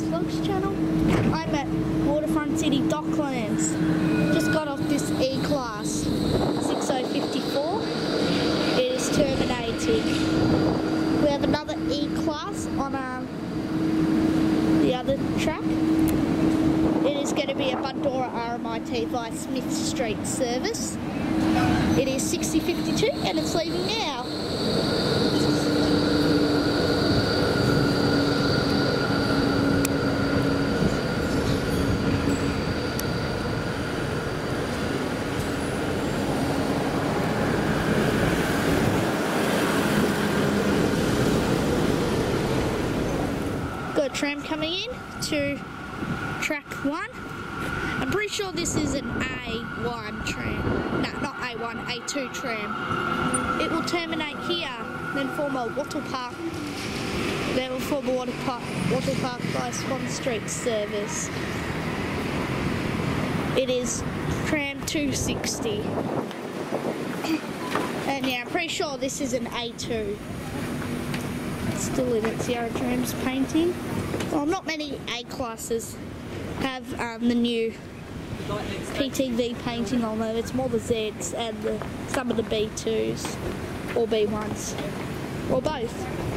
I'm at Waterfront City Docklands. Just got off this E class 6054. It is terminating. We have another E class on um, the other track. It is going to be a Bundoora RMIT via Smith Street service. It is 6052 and it's leaving now. Got a tram coming in to track one. I'm pretty sure this is an A1 tram. No, not A1, A2 tram. It will terminate here, then form a Wattle Park. Then will form a Wattle Park, Wattle Park by Swan Street service. It is tram 260. And yeah, I'm pretty sure this is an A2 still in its Yarra Trams painting. Well, not many A classes have um, the new PTV painting on them. It's more the Zs and the, some of the B2s or B1s or both.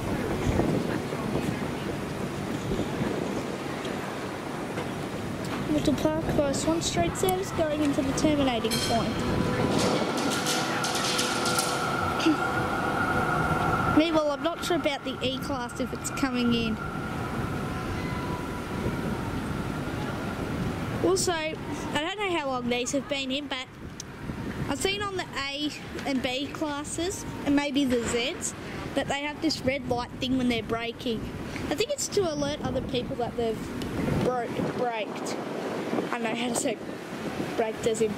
Wattle Park by Swan Street service going into the terminating point. About the E class if it's coming in. Also, I don't know how long these have been in, but I've seen on the A and B classes, and maybe the Zs, that they have this red light thing when they're braking. I think it's to alert other people that they've broke, braked. I don't know how to say braked as in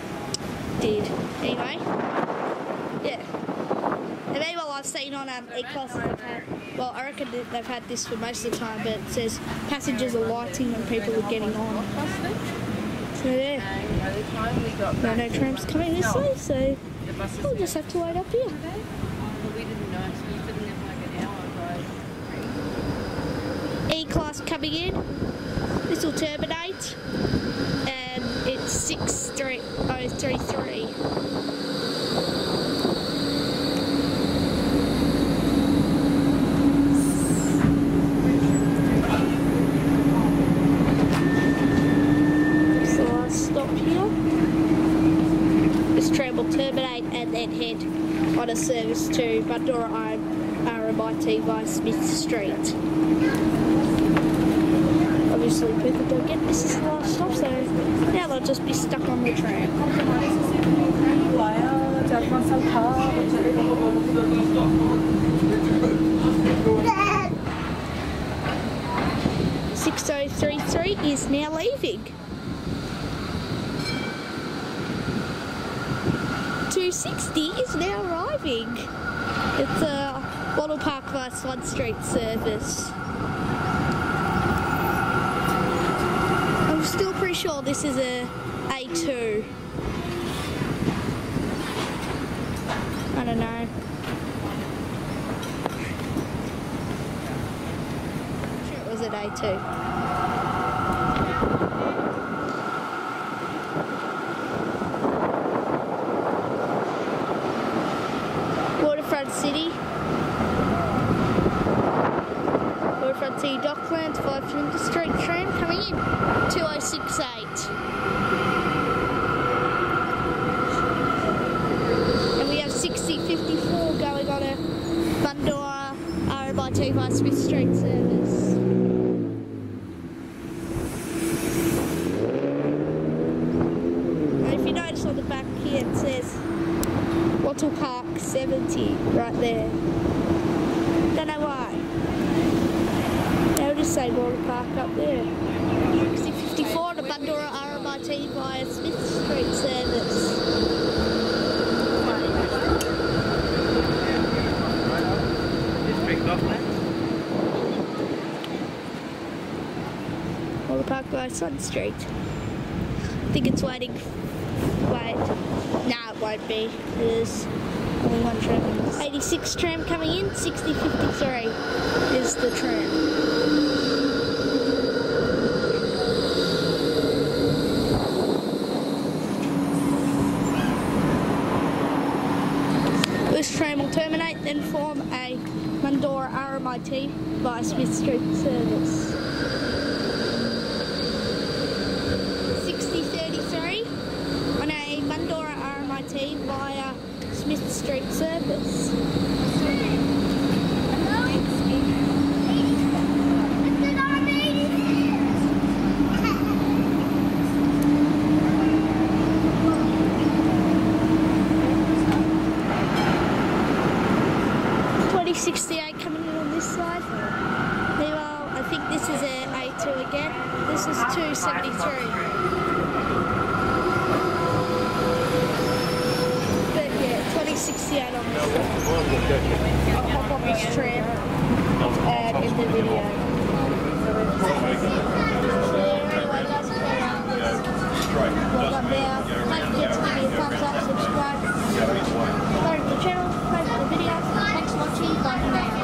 did. Anyway, yeah. And meanwhile, I've seen on um, E-classes, well, I reckon they've had this for most of the time, but it says passengers are lighting when people are getting on. So yeah, no, no trams coming this way, so we'll just have to wait up here. E-class coming in. This will terminate, and it's 63033. That's the last stop here. This train will terminate and then head on a service to Bundoora RMIT via Smith Street. Obviously people don't get this is the last stop so now they'll just be stuck on the tram. Six oh three three is now leaving. 260 is now arriving. It's a Wattle Park via Swan Street service. I'm still pretty sure this is a A2. I don't know. Sure it was an A2. Waterfront City. Waterfront City Docklands, 5 Flinders Street tram coming in. 2068. And we have 6054 going on a Bundoora RMIT via Smith Street service. And if you notice on the back here it says Wattle Park 70 right there. Don't know why. They'll just Park up there. 54 to Bundoora RMIT via Smith Street service. Wattle Park via Swan Street. I think it's waiting. Wait. Nah, it won't be. There's only one tram. 86 tram coming in, 6053 is the tram. Perform a Bundoora RMIT via Smith Street service. 368 coming in on this side. Meanwhile, I think this is an A2 again. This is 273. But yeah, 2068 on this. I'll pop off this tram and in the video. Well, up there. Don't to give me a thumbs up, subscribe, like the channel, chi tuần này